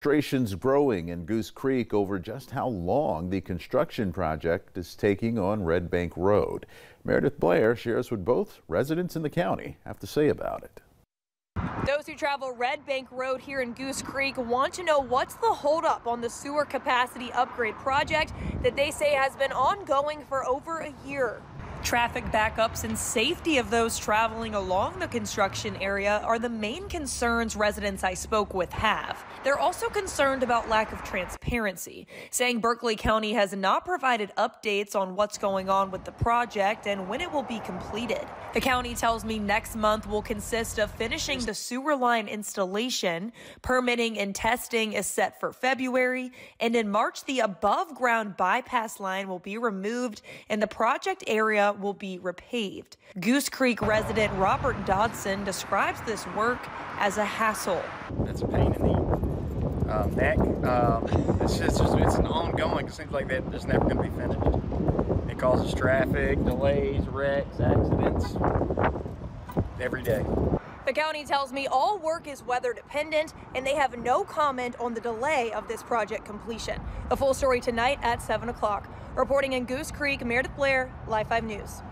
Frustrations growing in Goose Creek over just how long the construction project is taking on Red Bank Road. Meredith Blair shares what both residents in the county have to say about it. Those who travel Red Bank Road here in Goose Creek want to know what's the holdup on the sewer capacity upgrade project that they say has been ongoing for over a year. Traffic backups and safety of those traveling along the construction area are the main concerns residents I spoke with have. They're also concerned about lack of transparency, saying Berkeley County has not provided updates on what's going on with the project and when it will be completed. The county tells me next month will consist of finishing the sewer line installation, permitting and testing is set for February, and in March the above ground bypass line will be removed and the project area will be repaved. Goose Creek resident Robert Dodson describes this work as a hassle. It's a pain in the uh, neck. Um, it's just it's an ongoing. It seems like that it's never going to be finished. It causes traffic delays, wrecks, accidents every day. The county tells me all work is weather dependent and they have no comment on the delay of this project completion. The full story tonight at 7 o'clock. Reporting in Goose Creek, Meredith Blair, Live 5 News.